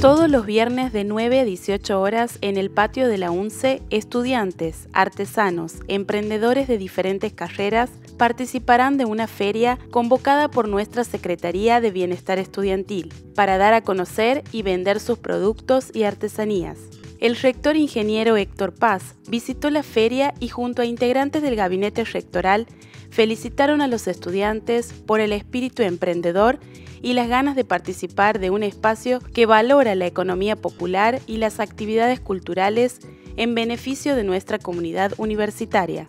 Todos los viernes de 9 a 18 horas en el patio de la UNCE, estudiantes, artesanos, emprendedores de diferentes carreras participarán de una feria convocada por nuestra Secretaría de Bienestar Estudiantil para dar a conocer y vender sus productos y artesanías. El rector ingeniero Héctor Paz visitó la feria y junto a integrantes del gabinete rectoral felicitaron a los estudiantes por el espíritu emprendedor y las ganas de participar de un espacio que valora la economía popular y las actividades culturales en beneficio de nuestra comunidad universitaria.